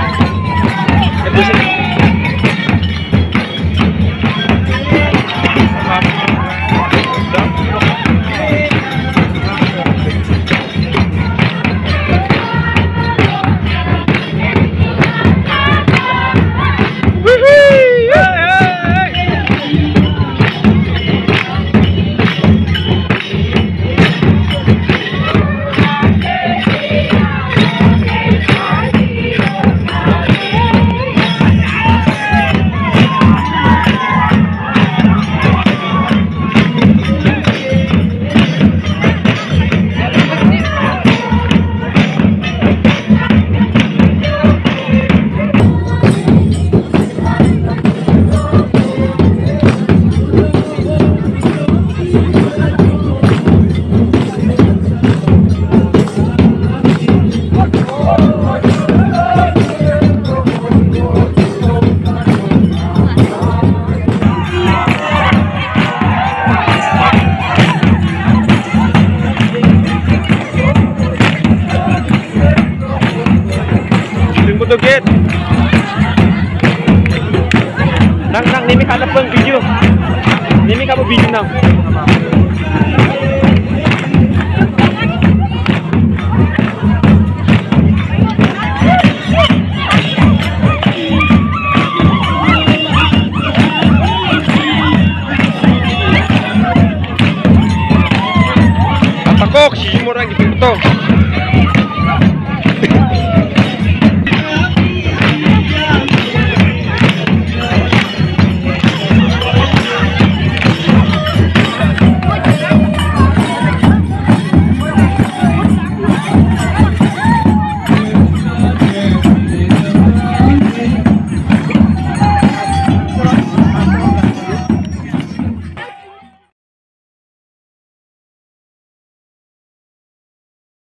It was Dugit. Nang nang nimi ka na pang video. Nimi ka mo video nang. Takok, si mo orang gitu betul.